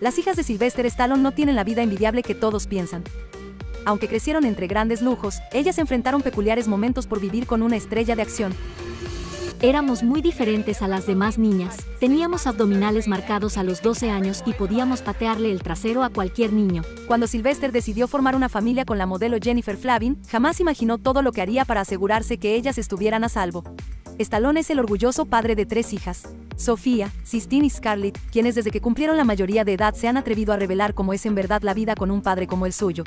Las hijas de Sylvester Stallone no tienen la vida envidiable que todos piensan. Aunque crecieron entre grandes lujos, ellas enfrentaron peculiares momentos por vivir con una estrella de acción. Éramos muy diferentes a las demás niñas. Teníamos abdominales marcados a los 12 años y podíamos patearle el trasero a cualquier niño. Cuando Sylvester decidió formar una familia con la modelo Jennifer Flavin, jamás imaginó todo lo que haría para asegurarse que ellas estuvieran a salvo. Stallone es el orgulloso padre de tres hijas, Sofía, Sistine y Scarlett, quienes desde que cumplieron la mayoría de edad se han atrevido a revelar cómo es en verdad la vida con un padre como el suyo.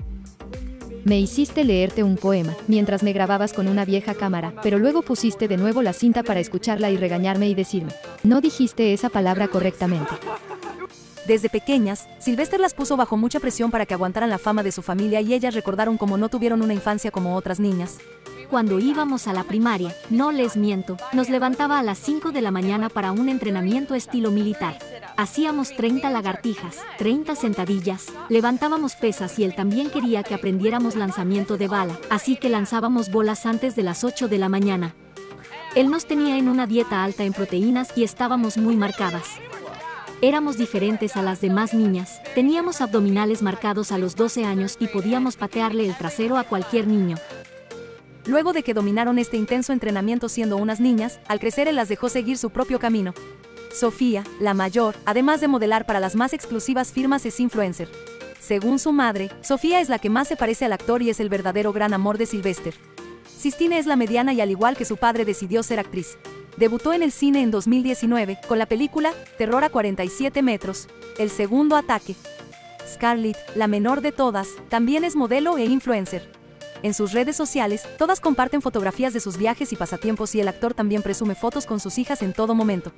Me hiciste leerte un poema, mientras me grababas con una vieja cámara, pero luego pusiste de nuevo la cinta para escucharla y regañarme y decirme, no dijiste esa palabra correctamente. Desde pequeñas, Sylvester las puso bajo mucha presión para que aguantaran la fama de su familia y ellas recordaron cómo no tuvieron una infancia como otras niñas. Cuando íbamos a la primaria, no les miento, nos levantaba a las 5 de la mañana para un entrenamiento estilo militar. Hacíamos 30 lagartijas, 30 sentadillas, levantábamos pesas y él también quería que aprendiéramos lanzamiento de bala, así que lanzábamos bolas antes de las 8 de la mañana. Él nos tenía en una dieta alta en proteínas y estábamos muy marcadas. Éramos diferentes a las demás niñas, teníamos abdominales marcados a los 12 años y podíamos patearle el trasero a cualquier niño. Luego de que dominaron este intenso entrenamiento siendo unas niñas, al crecer él las dejó seguir su propio camino. Sofía, la mayor, además de modelar para las más exclusivas firmas, es influencer. Según su madre, Sofía es la que más se parece al actor y es el verdadero gran amor de Sylvester. Sistine es la mediana y al igual que su padre decidió ser actriz. Debutó en el cine en 2019 con la película Terror a 47 metros, El segundo ataque. Scarlett, la menor de todas, también es modelo e influencer. En sus redes sociales, todas comparten fotografías de sus viajes y pasatiempos y el actor también presume fotos con sus hijas en todo momento.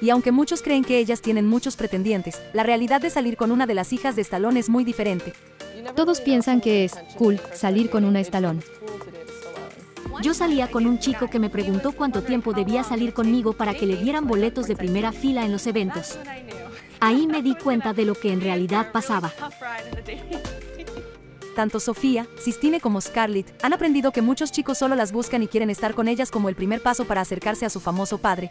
Y aunque muchos creen que ellas tienen muchos pretendientes, la realidad de salir con una de las hijas de Stallone es muy diferente. Todos piensan que es cool salir con una Stallone. Yo salía con un chico que me preguntó cuánto tiempo debía salir conmigo para que le dieran boletos de primera fila en los eventos. Ahí me di cuenta de lo que en realidad pasaba. Tanto Sofía, Sistine como Scarlett han aprendido que muchos chicos solo las buscan y quieren estar con ellas como el primer paso para acercarse a su famoso padre.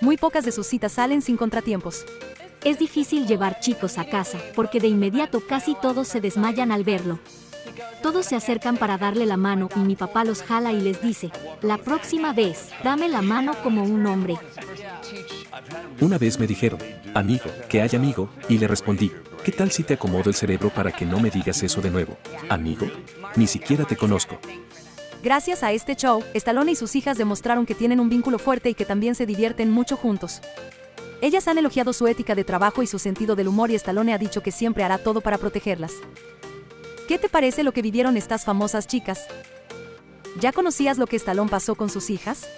Muy pocas de sus citas salen sin contratiempos. Es difícil llevar chicos a casa, porque de inmediato casi todos se desmayan al verlo. Todos se acercan para darle la mano y mi papá los jala y les dice, la próxima vez, dame la mano como un hombre. Una vez me dijeron, amigo, que hay amigo, y le respondí, ¿qué tal si te acomodo el cerebro para que no me digas eso de nuevo? Amigo, ni siquiera te conozco. Gracias a este show, Stallone y sus hijas demostraron que tienen un vínculo fuerte y que también se divierten mucho juntos. Ellas han elogiado su ética de trabajo y su sentido del humor y Stallone ha dicho que siempre hará todo para protegerlas. ¿Qué te parece lo que vivieron estas famosas chicas? ¿Ya conocías lo que Stallone pasó con sus hijas?